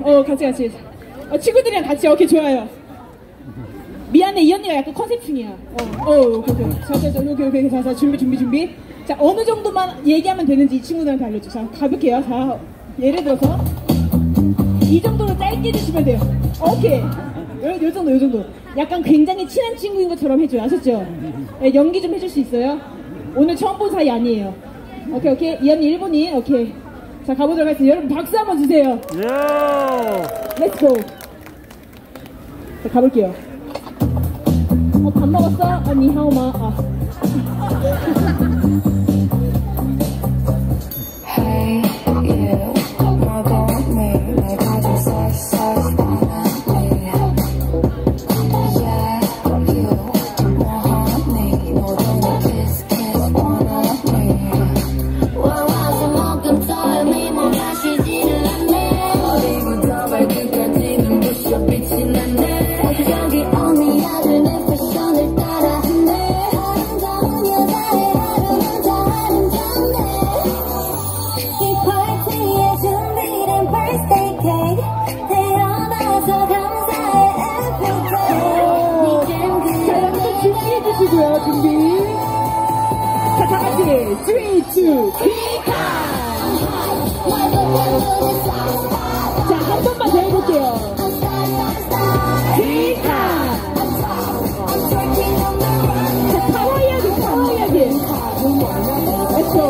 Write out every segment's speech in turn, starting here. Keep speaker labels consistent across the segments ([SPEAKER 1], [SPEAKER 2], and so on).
[SPEAKER 1] 어, 같이, 같이. 어, 친구들이랑 같이, 오케이, 좋아요. 미안해, 이 언니가 약간 컨셉충이야. 어, 어, 오케이, 오케이. 자, 자, 자, 오케이, 오케이. 자, 자, 준비, 준비, 준비. 자, 어느 정도만 얘기하면 되는지 이 친구들한테 알려줘. 자, 가볼게요. 자, 예를 들어서, 이 정도로 짧게 해주시면 돼요. 오케이. 요, 요 정도, 요 정도. 약간 굉장히 친한 친구인 것처럼 해줘요. 아셨죠? 네, 연기 좀 해줄 수 있어요? 오늘 처음 본 사이 아니에요. 오케이, 오케이. 이 언니 일본인. 오케이. 자, 가보도록 하겠습니다. 여러분 박수 한번 주세요. Yo! Let's go. 자, 가볼게요. 어, 밥 먹었어? 아, 你好吗. 아.
[SPEAKER 2] 준비해
[SPEAKER 1] 주시고요. 준비. 자, 다 같이 3, 2, 1. 자, 한 번만 더 해볼게요. 퀴카. 자, 카와이하게, 카와이하게. Let's go.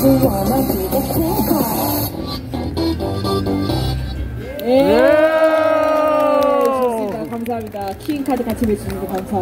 [SPEAKER 2] Card.
[SPEAKER 1] 예. 좋습니다. 감사합니다. 키잉카드 같이 거 감사합니다.